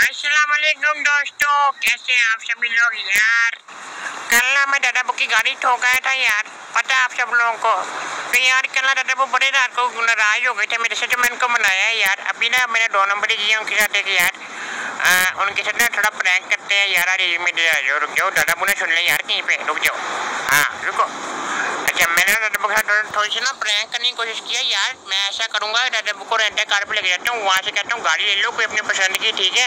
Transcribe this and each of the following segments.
अस्सलाम दोस्तों। कैसे हैं आप सभी लोग? यार कल ना मैं दादा की गाड़ी ठोकाया था यार। पता है आप सब लोगों को? तो यार कल ना दादा बड़े रात को नाराज़ हो गए थे। मेरे से तो मैं इनको मनाया यार। अभी ना मैंने दो नंबर ही उनके साथ एक यार। आ, उनके साथ ना थोड़ा प्रैंक करते हैं यार। अरे मेरे रुक जाओ। दादा बुने सुन ले यार कहीं पे। रुक जाओ। हाँ रुको। अच्छा मैंने ना दादा के थोड़ी सी ना प्रैंक करने की कोशिश किया यार। मैं ऐसा करूँगा दादा को रेंटे कार पर लेके जाता हूँ, वहाँ से कहता हूँ, गाड़ी ले लो, कोई अपनी पसंद की, ठीक है?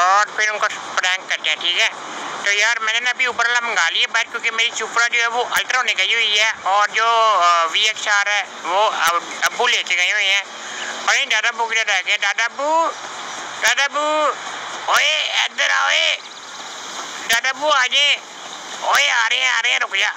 और फिर उनको प्रैंक करते हैं, ठीक है? तो यार मैंने ना अभी ऊपर वाला मंगा लिया बाइक क्योंकि मेरी सुपरा जो है वो अल्ट्रा होने गई हुई है, और जो वी एक्स आर है, वो अबू लेके गए हुए हैं। और ये दादा बू किधर रह गए? दादा बू दादा बू, ओए, इधर आओ दादा बू, आ जाए। ओए, आ रहे हैं, आ रहे हैं, रुक जा।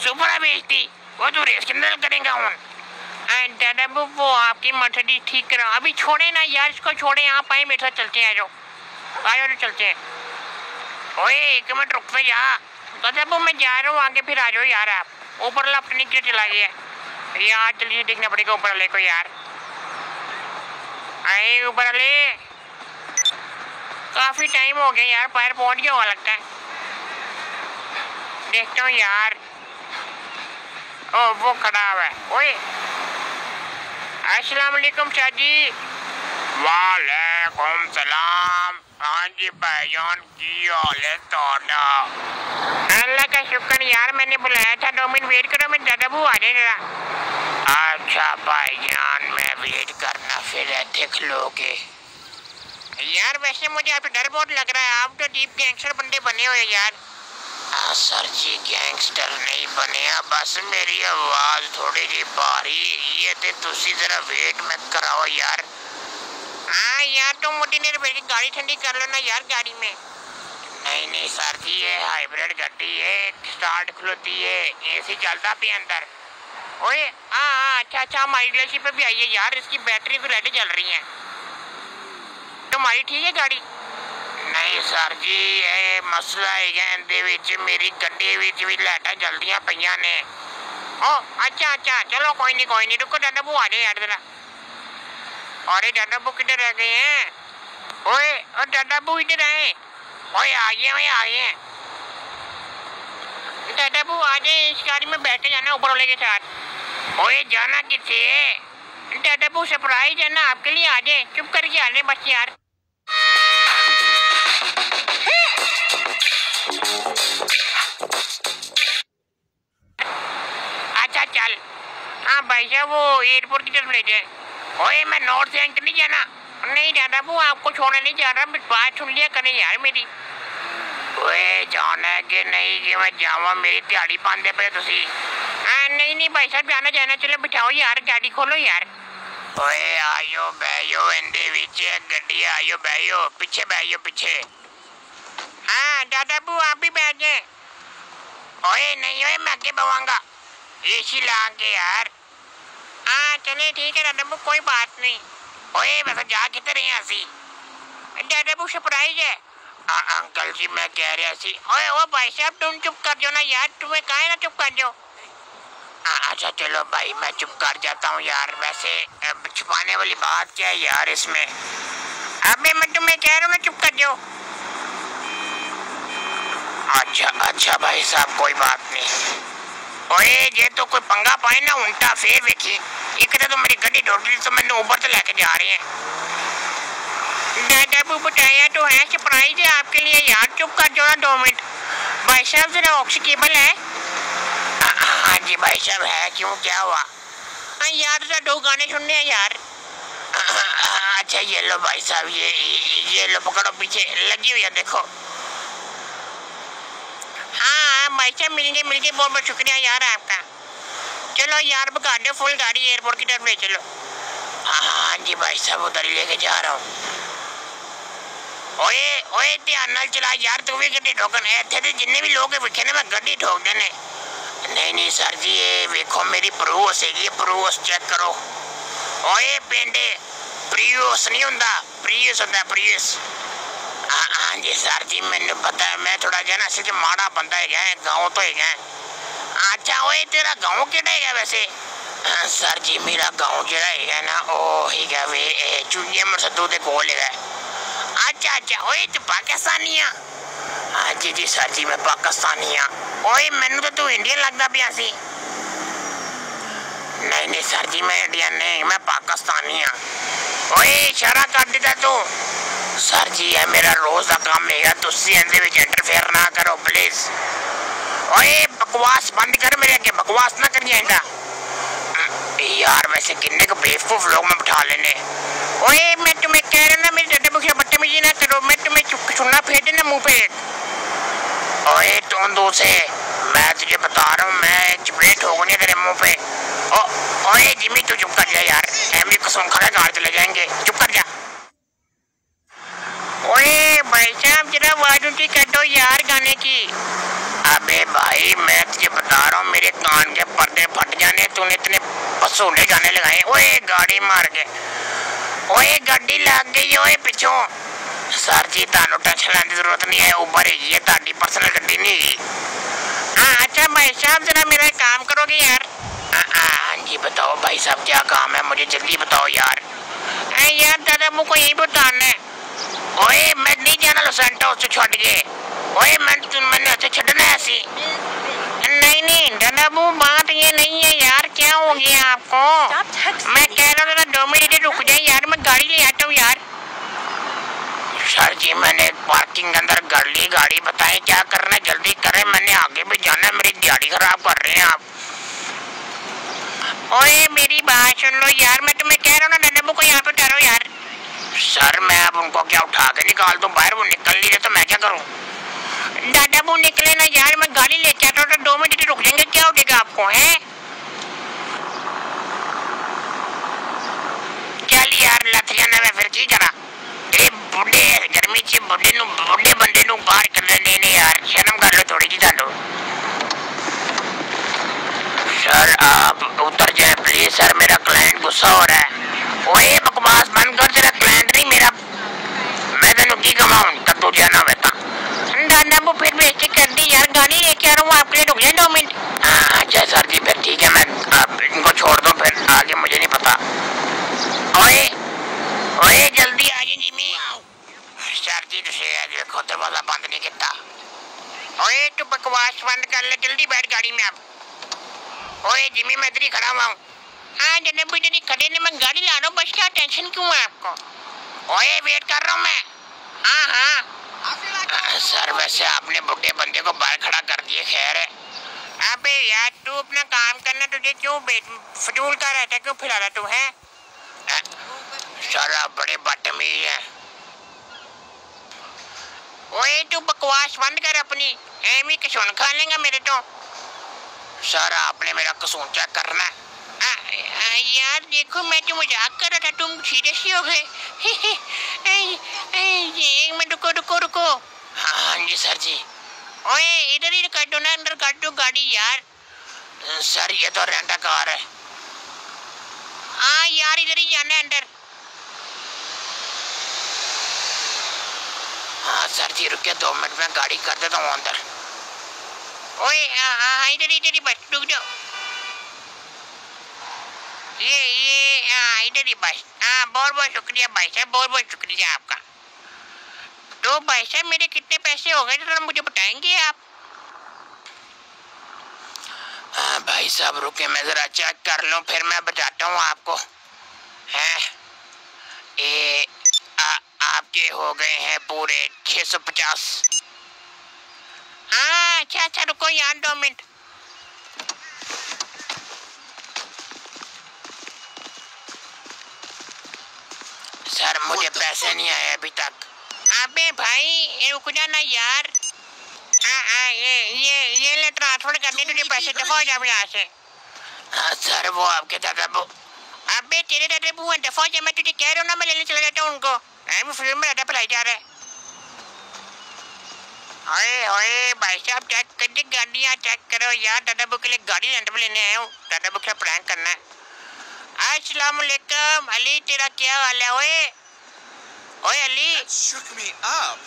सुपरा दी। वो तू रेस के अंदर करेगा हूँ वो आपकी मर्सिडीज ठीक करो। अभी छोड़े ना यार, इसको छोड़े, आप आए, मेरे साथ चलते हैं, आ जाओ। आ जाओ, चलते हैं। ओए, एक मिनट रुक पे जा। दादा मैं जा रहा हूँ, आगे फिर आ जाओ यार आप। ऊपर वाला अपने क्या चला गया यार, चलिए, देखना पड़ेगा ऊपर वाले को यार। आए, ऊपर वाले। काफ़ी टाइम हो गया यार, पैर पहुँच गया हुआ लगता है। देखता हूँ यार। ओ, वो खड़ा हुआ है। ओए। अस्सलाम वालेकुम शादी वालेकुम सलाम। हाँ जी भाईजान की हाल है तोड़ा अल्लाह का शुक्र, यार, मैंने बुलाया था। दो मिनट वेट करो मैं दादा बू आ जाए जरा। अच्छा भाईजान मैं वेट करना, फिर देख लोगे। यार, वैसे मुझे आप डर बहुत लग रहा है। आप तो डीप गैंगस्टर बंदे बने हुए यार। सर जी गैंगस्टर नहीं बने बस मेरी आवाज़ थोड़ी जी भारी ये ते जरा वेट मत कराओ यार। हाँ यार, तुम मोटी ने मेरी गाड़ी ठंडी कर लो ना यार गाड़ी में। नहीं नहीं सर जी, ये हाइब्रिड गाड़ी है स्टार्ट खुलती है एसी चलता भी अंदर। ओए हाँ हाँ अच्छा अच्छा हमारी डीलरशिप पे भी आई है यार, इसकी बैटरी की लाइटें चल रही हैं। तुम्हारी ठीक है गाड़ी? ਨਹੀਂ ਸਰ ਜੀ ਇਹ ਮਸਲਾ ਹੈਗਾ ਇਹਦੇ ਵਿੱਚ ਮੇਰੀ ਗੱਡੀ ਵਿੱਚ ਵੀ ਲਾਈਟਾਂ ਜਲਦੀਆਂ ਪਈਆਂ ਨੇ ਓ ਅੱਛਾ ਅੱਛਾ ਚਲੋ कोई नहीं कोई नहीं रुको दादा बू आ जाए यार जरा अरे दादा बू किधर रह गए हैं ओए ओ दादा बू इधर आए ओए आ गए ओए आ गए दादा बू आ जाए इस गाड़ी में बैठ के जाना ऊपर वाले के साथ ओए जाना किसे दादा बू सरप्राइज है ना आपके लिए आ जाए चुप करके आ जाए बस यार अच्छा चल। हाँ भाई साहब, वो एयरपोर्ट की तरफ़ ले जाए। ओए, मैं नॉर्थ बैंक नहीं जाना। नहीं दादा वो आपको छोड़ने नहीं जा रहा। बस बात सुन लिया करें यार मेरी। ओए, जाना है कि नहीं कि मैं जावा मेरी दिहाड़ी पाते पे तुसी। हाँ नहीं नहीं भाई साहब, जाना जाना। चलो, बिठाओ यार, गाड़ी खोलो यार। ओए, आयो बैयो इंदे विच गड्डी आयो बैयो पीछे बैयो पीछे। हाँ दादा बू, आप भी बैठ जाए। ओए नहीं ओए मैं आगे बवाऊँगा एसी ला के यार। हाँ चले ठीक है दादा बू कोई बात नहीं। ओए वैसे जा किधर हैं असी दादा बू सरप्राइज़ है। आ, अंकल जी मैं कह रहा सी ओए ओ भाई साहब तुम चुप कर दो ना यार। तुम्हें कहा ना चुप कर दो अच्छा चलो भाई मैं चुप कर जाता हूँ यार। वैसे छुपाने वाली बात क्या है यार इसमें? अबे मैं तुम्हें कह रहा हूँ ना चुप कर दो अच्छा अच्छा भाई साहब, कोई बात नहीं। ओए ये तो कोई पंगा पाए ना उल्टा फेर देखी एक तो मेरी गड्डी ढोटी तो मैंने ऊपर से लेके जा रहे हैं। दादा बू बताया तो है सरप्राइज़ है आपके लिए यार। चुप कर जो ना दो मिनट। भाई साहब, जरा ऑक्सी केबल है? हाँ जी भाई साहब, है। क्यों, क्या हुआ? हाँ यार, जरा दो गाने सुनने हैं यार। अच्छा ये लो भाई साहब ये ये लो, पकड़ो पीछे। लगी हुई है, देखो। साहब भाई साहब मिल गए मिल गए बहुत बहुत शुक्रिया यार आपका। चलो यार बका दो फुल गाड़ी एयरपोर्ट की तरफ़ ले चलो। हाँ जी भाई साहब, उधर लेके जा रहा हूँ। ओए ओए, ध्यान नाल चला यार, तू भी गड्डी ठोकन। इतने तो जिन्ने भी लोग बैठे ने, मैं गड्डी ठोक देने नहीं नहीं सर जी, ये वेखो, मेरी प्रूवस है प्रूवस चेक करो। ओए, पेंडे, प्रियोस नहीं होंगे प्रियस होंगे प्रीवस हाँ जी सर जी मैंने पता है मैं थोड़ा जहाँ ना सिर्फ़ माड़ा बंदा है गाँव तो है गया अच्छा वही तेरा गाँव केड़ा है वैसे सर जी मेरा गाँव जरा है ना ओ है वे चूहे मरसदू के कोल है अच्छा अच्छा वही तू पाकिस्तानी हाँ हाँ जी जी सर जी मैं पाकिस्तानी हाँ वही मैनू तो तू इंडियन लगता पिया सी नहीं नहीं सर जी मैं इंडियन नहीं मैं पाकिस्तानी हाँ वही इशारा कर दिता तू ਸਰ ਜੀ ਇਹ ਮੇਰਾ ਰੋਜ਼ ਦਾ ਕੰਮ ਹੈਗਾ ਤੁਸੀਂ ਇਹਦੇ ਵਿੱਚ ਇੰਟਰਫੇਅਰ ਨਾ ਕਰੋ ਪਲੀਜ਼ ਓਏ ਬਕਵਾਸ ਬੰਦ ਕਰ ਮੇਰੇ ਅੱਗੇ ਬਕਵਾਸ ਨਾ ਕਰੀ ਜਾਂਦਾ यार वैसे किन्ने को बेवकूफ लोग में बिठा लेने ओए मैं तुम्हें कह रहा ना मेरी दादा बुखिया बदतमीजी ना करो मैं तुम्हें चुप सुनना फेंक देना मुंह पे ओए तुम दो से मैं तुझे बता रहा हूँ मैं चपेट ठोकनी तेरे मुंह पे ओ ओए जिमी तू चुप कर जा यार एमरी कसम खा गाड़ चले जाएंगे चुप कर जा ओए भाई साहब जरा आवाज ऊंची कर दो यार गाने की अबे भाई मैं तुझे बता रहा हूँ मेरे कान के पर्दे फट जाने तूने इतने पसूले गाने लगाए ओए गाड़ी मार के ओए गाड़ी लग गई ओए पिछों सर जी ਤੁਹਾਨੂੰ ਟੈਨਸ਼ਨ ਲੈਣ ਦੀ ਜ਼ਰੂਰਤ ਨਹੀਂ ਹੈ ਉਬਰ ਹੈਗੀ ਹੈ ਤੁਹਾਡੀ ਪਰਸਨਲ ਗੱਡੀ ਨਹੀਂ ਹੈਗੀ हाँ अच्छा भाई साहब जरा मेरा एक काम करोगे यार हाँ हाँ जी बताओ भाई साहब क्या काम है मुझे जल्दी बताओ यार अरे यार दादा मुझको यही बताना है ओए मैं नहीं जाना लोसेंटो से छोड़ के। ओए मैं मैंने उसे छड़ना है ऐसी। नहीं नहीं दादा वो बात ये नहीं है यार क्या हो गया आपको? मैं कह रहा था दो मिनट रुक जाए यार मैं गाड़ी ले आता हूँ यार। सर जी मैंने पार्किंग के अंदर कर ली गाड़ी बताएँ क्या करना है? जल्दी करें मैंने आगे भी जाना है मेरी गाड़ी खराब कर रहे हैं आप। ओए मेरी बात सुन लो यार मैं तुम्हें कह रहा हूँ ना नन्नबू को यहाँ पे उतारो यार। सर, मैं अब उनको क्या उठा के निकाल दू बाहर, वो निकल नहीं रहे तो मैं क्या करूँ? दादा, वो निकले ना यार, मैं गाड़ी लेके आता हूँ तो दो मिनट रुक जाएँगे क्या हो जाएगा आपको, है? चल यार लथ जाना मैं फिर की करा बुढ़े, गर्मी च, बुढ़े बुढ़े बंदे नु बाहर यार, शर्म कर लो थोड़ी जी डालो सर, आप उतर जाए प्लीज़ सर, मेरा क्लाइंट गुस्सा हो रहा है। ओए, बकवास बंद कर। की कमाऊं कद्दू जाना बेटा दादा वो फिर बेइज्जती कर दी यार गाड़ी लेके आ रहा हूँ आपके लिए रुक जाए दो मिनट। हाँ अच्छा सर जी फिर ठीक है मैं आप इनको छोड़ दो फिर आगे मुझे नहीं पता। ओए ओए जल्दी आ जाइए जिमी सर जी तुझे देखो दरवाज़ा बंद नहीं किया। ओए तू बकवास बंद कर ले जल्दी बैठ गाड़ी में आप ओए जिमी मैं इधर ही खड़ा हुआ हूँ। हाँ जनाब इधर ही खड़े ने मैं गाड़ी ला रहा हूँ बस क्या टेंशन क्यों है आपको? ओए वेट कर रहा हूँ मैं। हाँ हाँ। सर वैसे आपने बुढ़े बंदे को बाहर खड़ा कर दिए खैर है। अबे यार तू अपना काम करना तुझे क्यों फजूल का रहता है क्यों फिरा रहा तू है? सर आप बड़े बदतमीज हैं। ओए तू बकवास बंद कर अपनी। एमी कसून खा लेगा मेरे तो। सर आपने मेरा कसून चेक करना है। आ, आ, यार देखो मैं तो मज़ाक कर रहा था तुम सीरियस ही हो गए। एक मिनट रुको रुको रुको। हाँ जी सर जी। ओए इधर ही कर दो ना अंदर कर दो गाड़ी यार। सर ये तो रेंटा कार है। हाँ यार इधर ही जाना है अंदर। हाँ सर जी रुके दो मिनट में गाड़ी कर देता हूँ अंदर। ओए हाँ हाँ हाँ, इधर इधर ही बस रुक जाओ। ये ये हाँ इधर ही बस हाँ बहुत बहुत शुक्रिया भाई साहब बहुत बहुत शुक्रिया आपका। तो भाई साहब मेरे कितने पैसे हो गए जरा मुझे बताएँगे आप? हाँ भाई साहब रुके मैं जरा चेक कर लूँ फिर मैं बताता हूँ आपको। हैं? ये आपके हो गए हैं पूरे 650 हाँ अच्छा अच्छा रुको यार दो मिनट। सर मुझे पैसे नहीं आए अभी तक अबे भाई रुक जाना यार हाँ हाँ ये ये ये ले ट्रांसफ़र कर दे तुझे पैसे दफ़ा हो जाओ यहाँ से सर वो आपके दादा वो अबे तेरे दादा बुआ दफ़ा हो जा मैं तुझे कह रहा हूँ ना मैं लेने चला जाता हूँ उनको मैं भी फ़िल्म में दादा पिलाई जा रहा है ओए ओए भाई साहब चेक कर गाड़ियाँ चेक करो यार दादा बुक के लिए गाड़ी रेंट पे लेने आया हूँ दादा बुक से प्रैंक करना है अस्सलाम वालेकुम अली तेरा क्या हाल है ओए ओए अली। Shook me up.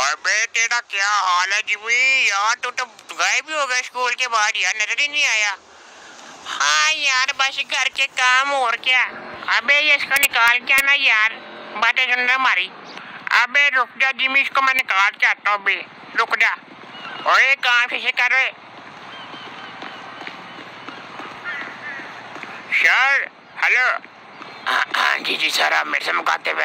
अबे तेरा क्या हाल है जिमी? यार तू तो गायब ही हो गया स्कूल के बाद। यार नज़र ही नहीं आया। हाँ यार बस घर के काम और क्या। अबे ये इसको निकाल के आना यार। बातें सुन रहा हमारी। अबे रुक जा जिमी इसको मैं निकाल के आता हूँ अभी। रुक जा। ओए काम से कर रहे? Sir hello. हाँ, हाँ जी जी सर आप मेरे से मुकाते हुए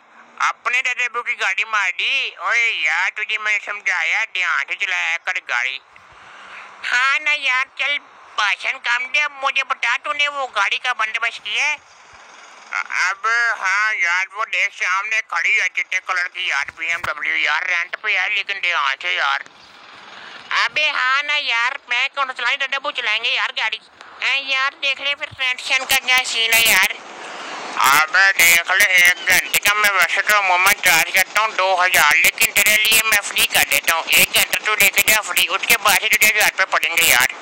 अपने दादाबू की गाड़ी मार दी। ओए यार तुझे मैंने समझाया ध्यान से चलाया कर गाड़ी। हाँ ना यार चल भाषण काम दे अब मुझे बता तूने वो गाड़ी का बंदोबस्त किया है? अब हाँ यार वो देख सामने खड़ी है चिट्टे कलर की यार बीएमडब्ल्यू यार रेंट पे है लेकिन ध्यान से यार। अबे हाँ ना यार मैं कौन चलाई डब्बू चलाएँगे यार गाड़ी। यार देख ले फिर टेंशन का क्या सीन है यार। अबे देख ले एक घंटे का मैं वैसे तो अमूमन चार्ज करता हूँ दो हज़ार लेकिन तेरे लिए मैं फ्री कर देता हूँ एक घंटा तू लेके जा फ्री उसके बाद ही तुझे हज़ार रुपये पड़ेंगे यार।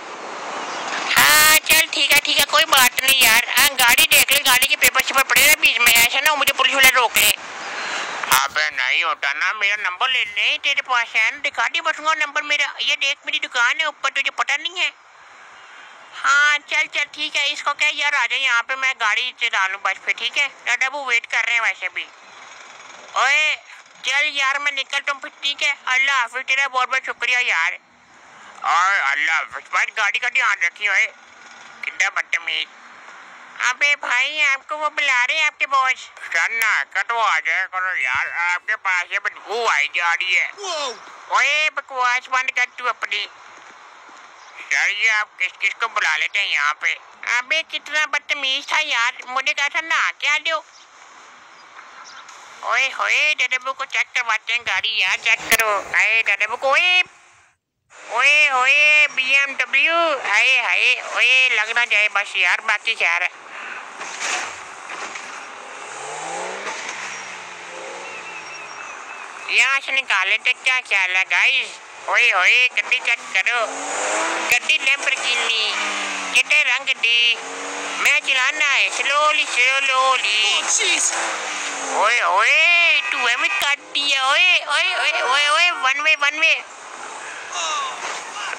हाँ चल ठीक है ठीक है कोई बात नहीं यार। हाँ गाड़ी देख ले गाड़ी के पेपर शेपर पड़े ना बीच में ऐसा ना मुझे पुलिस वाले रोक ले। अबे नहीं होता ना मेरा नंबर ले ले तेरे पास है ना दिखा दी बसूँगा नंबर मेरा ये देख मेरी दुकान है ऊपर तुझे पता नहीं है। हाँ चल चल ठीक है इसको क्या यार आ जाए यहाँ पे मैं गाड़ी चला लूँ बस पे ठीक है? वो वेट कर रहे हैं वैसे भी। ओए चल यार मैं निकलता हूँ फिर ठीक है? अल्लाह हाफिज तेरा बहुत बहुत शुक्रिया यार। और अल्लाह हाफिज भाई गाड़ी का ध्यान रखी ओए कितना बदतमीज। अबे भाई आपको वो बुला रहे हैं आपके बॉस सर ना कटो आ जाए करो यार आपके पास ये बदबू आई जा रही है। ओए बकवास बंद कर तू अपनी। सर ये आप, किस किस को बुला लेते हैं यहाँ पे। अबे, कितना बदतमीज था यार, मुझे कहा था ना क्या दो? ओए होए डडबू को चेक करवाते हैं गाड़ी यार चेक करो। अरे डडबू को, ओए। ओए ओए बीएमडब्ल्यू हाय हाय, ओए लगना जाए बस यार, बाकी क्या है। यहाँ से निकाले तो क्या ख्याल है गाइस ओए ओए गड्डी चेक करो। गड्डी लैम्बोर्गिनी कितने रंग दी? मैं चलाना है। स्लोली स्लोली oh, ओए ओए तू हमें काट दिया ओए ओए ओए ओए ओए वन वे वन वे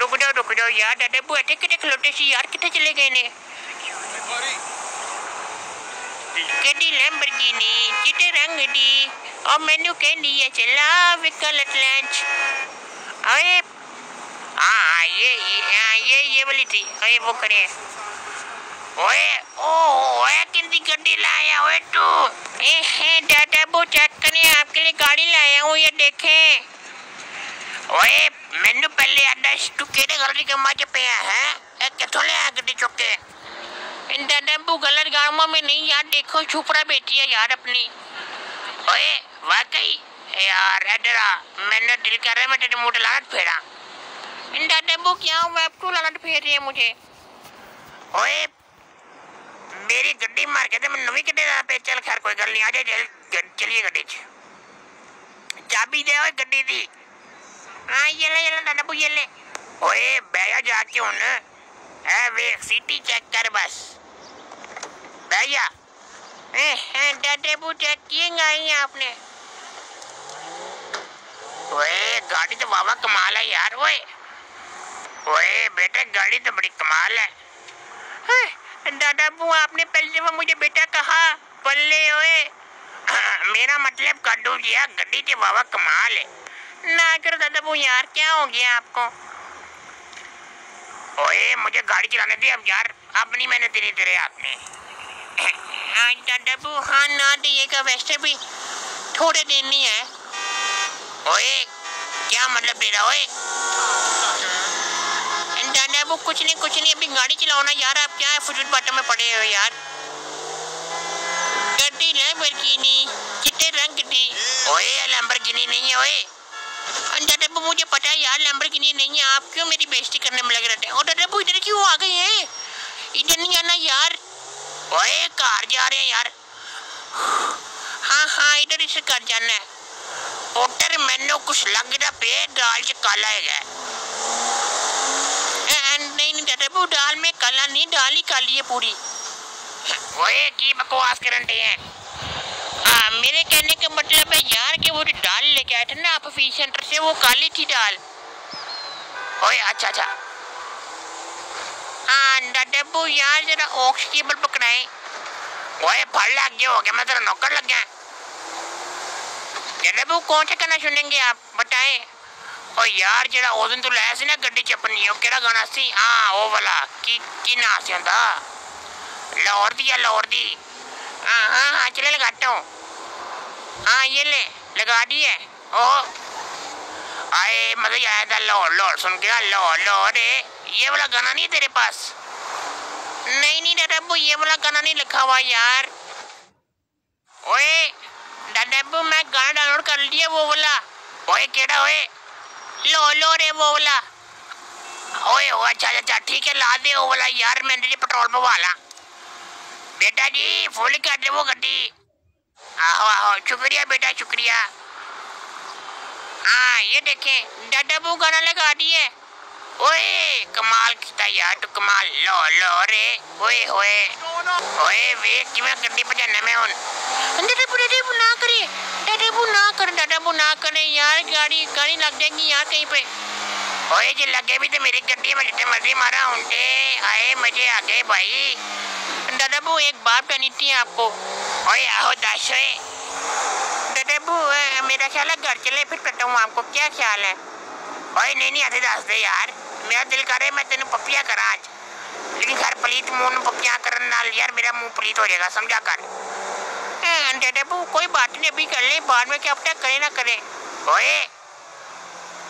रुक जाओ रुक जाओ यार। दादा बुआ थे कितने खलोटे सी यार। कितने चले गए ने? गड्डी लैम्बोर्गिनी कितने रंग दी? और मैनू कह है चला विकल लंच अरे हाँ ये ये हाँ, ये ये वाली थी। अरे, वो करे। ओए, ओ, ओए, किंदी गड्डी लाया, ओए तू। ए, हे, दादा, वो चेक करिए आपके लिए गाड़ी लाया हूँ, ये देखें। ओए, मैंने पहले आदा तू केड़े गलती के माचे पे आया है? ए किथों ले आ गड्डी चुके इन डाटा वो गलत गाँव में नहीं, यार, देखो, छुपरा बेटी है, यार, अपनी। ओए, वाकई? यार इधर मैंने दिल कर रहा है मैं तेरे मुँह लानत फेरा। दादाबू क्या हुआ? अब तू लानत फेर रही है मुझे? ओए मेरी गड्डी मार के ते मैं नवी गड्डी दा पे चल खैर कोई गल नहीं आ जा चल चलिए गड्डी च। चाबी दे ओए गड्डी दी। हाँ ये ले ये ले दादाबू ये ले। ओए बैया जाके हुन। ए वे सीटी चेक कर बस। भैया दादाबू चेक किए गाड़ी आपने? ओए गाड़ी तो बाबा कमाल है यार ओए। ओए बेटे गाड़ी तो बड़ी कमाल है। हैं, दादाबू आपने पहले दफ़ा मुझे बेटा कहा पल्ले ओए। मेरा मतलब कड्डू जिया गड्डी तो बाबा कमाल है। ना करो दादाबू यार क्या हो गया आपको? ओए मुझे गाड़ी चलाने दे अब यार। अब नहीं मैंने तेरी तेरे हाथ में। हाँ हाँ ना दिएगा वैसे भी थोड़े दिन नहीं है। ओए, क्या मतलब तेरा ओए? दादा वो कुछ नहीं कुछ नहीं, अभी गाड़ी चलाओ ना यार आप क्या है, फुजूल बातों में पड़े हो यार। गड्डी ले लैम्बरगिनी चिट्टे रंग की ओए लैम्बरगिनी नहीं है, ओए। डरबू मुझे पता है यार लैम्बरगिनी नहीं है, आप क्यों मेरी बेइज्जती करने में लगे रहते हैं? और डरबू इधर क्यों आ गए हैं? इधर नहीं आना यार। ओए, कार जा रहे हैं यार। हाँ हाँ इधर इसे कर जाना है। ਮੈਨੂੰ ਕੁਛ ਲੱਗਦਾ ਪਿਆ ਦਾਲ ਚ ਕਾਲਾ ਹੈਗਾ नहीं नहीं डब्बू दाल में काला नहीं दाल ही काली है पूरी ओए की बकवास करन दे हैं हाँ मेरे कहने का मतलब है यार कि वो जो दाल लेके आए थे ना आप फीस सेंटर से वो काली थी दाल ओए अच्छा अच्छा हाँ डब्बू यार जरा ऑक्स केबल पकड़ाए ओए फड़ लग गया हो गया मैं तेरा नौकर लग गया कहते बाबू कौन सा गाना सुनेंगे आप बताएँ ओ यार जरा उस दिन तू लाया से ना गड्डी चपनी ओ केड़ा गाना सी हाँ ओ वाला की की ना सी होता लाहौर दी लाहौर दी हाँ हाँ हाँ चले लगाता हूँ हाँ ये ले लगा दी है ओ आए मज़ा आया था लाहौर लाहौर सुन के लाहौर लाहौर ये वाला गाना नहीं तेरे पास नहीं नहीं रब्बू ये वाला गाना नहीं लिखा हुआ यार ओए डब्बू मैं गाना डाउनलोड कर लिया, वो वाला। ओए, केड़ा ओए? लो लो रे, वो वाला। ओए, ओ अच्छा अच्छा ठीक है, ला दे वो वाला। यार मैंने जी पेट्रोल पवा ला। बेटा जी, फुल कर दे वो गड्डी। आहो आहो, शुक्रिया बेटा, शुक्रिया। हाँ ये देखें डब्बू गाना लगा दिए। ओए कमाल किया यार तू कमाल। लो लो रे। ओए होए ओए वे किवें गड्डी भजाना मैं हुन? डब्बू डब्बू ना करे। डब्बू ना कर डब्बू ना करे। यार गाड़ी गाड़ी लग जाएगी यार कहीं पे। ओए जे लगे भी तो मेरी गड्डी में जितने मर्ज़ी मारा उनके आए मज़े आ गए भाई। डब्बू एक बात कहनी थी आपको। ओए आहो दस ओए डब्बू मेरा ख्याल है घर चले फिर करता हूँ आपको क्या ख्याल है? ओए नहीं नहीं आते दस दे यार। मेरा दिल करे मैं तेन पपिया करा आज लेकिन घर पलीत मुंह ਨੂੰ पपिया करन नाल यार मेरा मुंह पलीत हो जाएगा समझा कर डब्बू कोई बात नहीं अभी कर ले बाद में क्या पता करे ना करे ओए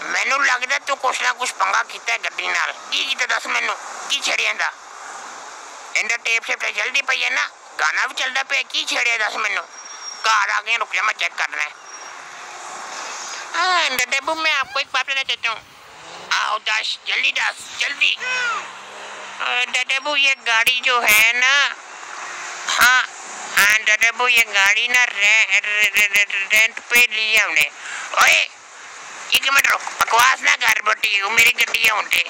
ਮੈਨੂੰ ਲੱਗਦਾ ਤੂੰ ਕੁਛ ਨਾ ਕੁਛ ਪੰਗਾ ਕੀਤਾ ਹੈ ਗੱਡੀ ਨਾਲ ਕੀ ਕੀਤਾ ਦੱਸ ਮੈਨੂੰ ਕੀ ਛੜਿਆ ਦਾ ਇਹਦਾ ਟੇਪ ਸ਼ੇਪ ਤੇ ਜਲਦੀ ਪਈ ਹੈ ਨਾ ਗਾਣਾ ਵੀ ਚੱਲਦਾ ਪਿਆ ਕੀ ਛੜਿਆ ਦੱਸ ਮੈਨੂੰ ਘਰ आ गए रुक जा मैं चेक करना है हाँ डब्बू मैं आपको एक बात बताना चाहता हूँ आओ दस जल्दी दस जल्दी। डब्बू ये गाड़ी जो है ना हाँ हाँ डब्बू ये गाड़ी ना रे, रे, रे, रे, रेंट पे ली है हमने ओए एक मिनट रुक बकवास ना कर बेटी वो मेरी गड्डी है उनके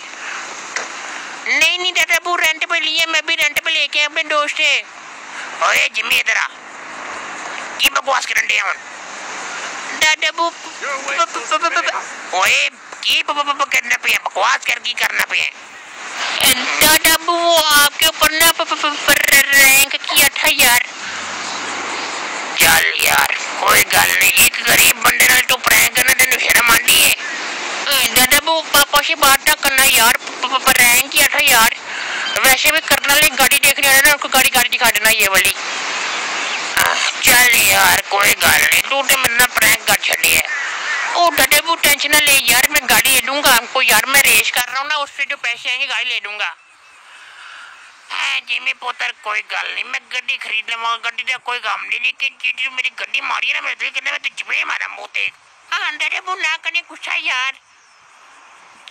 नहीं नहीं डब्बू रेंट पे लिए मैं भी रेंट पे लेके अपने दोस्त से। ओए जिम्मी इधर आ। की बकवास करन दे हम डब्बू ओए की करना पे बकवास कर की करना पे डब्बू वो आपके ऊपर ना रैंक किया था यार चल यार कोई गल नहीं एक गरीब बंदे नाल तू प्रैंक करना तेन शर्म आंदी है डब्बू पापा से बात ना करना यार रैंक किया था यार वैसे भी करने वाले गाड़ी देखने वाले ना उनको गाड़ी गाड़ी दिखा देना ये वाली चल यार कोई गल नहीं तू तो मेरे प्रैंक कर छड़ी है ओ डटे वो टेंशन ले यार, मैं गाड़ी ले लूँगा हमको यार, मैं रेस कर रहा हूँ ना, उससे जो पैसे आएँगे गाड़ी ले लूँगा। जिमी पुत्र, कोई गल नहीं, मैं गड्डी खरीद लवांगा, गड्डी का कोई काम नहीं, लेकिन चीटी मेरी गड्डी मारी ना मेरे दिल कहने, में तो चुपे मारा मुँह ते हाँ डटे वो ना करने, गुस्सा यार।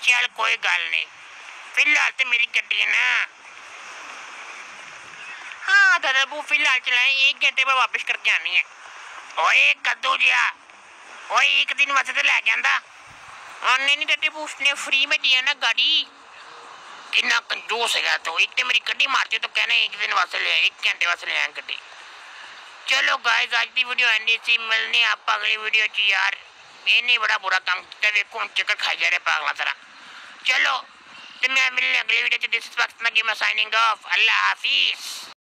चल, कोई गल नहीं। फ़िलहाल तो मेरी गड्डी है ना। हाँ दादा, वो फ़िलहाल चलाए, एक घंटे में वापस करके आनी है। ओए, कद्दू जिया। ओए एक दिन वास्ते तो लेके आंदा हाँ नहीं वो उसने फ्री में दिया ना गाड़ी कितना कंजूस है तो एक तो मेरी गड्डी मारती तो कहना एक दिन वास्ते ले एक घंटे वास्ते ले आए गड्डी चलो गाइस आज की वीडियो एंड सी मिलने आप अगली वीडियो च यार ये नहीं बड़ा बुरा काम किया देखो हम चक्कर खाई जा रहे पागला तरह चलो तो मैं मिलने अगली वीडियो च दिस वक्त मैं साइनिंग ऑफ़ अल्लाह हाफिज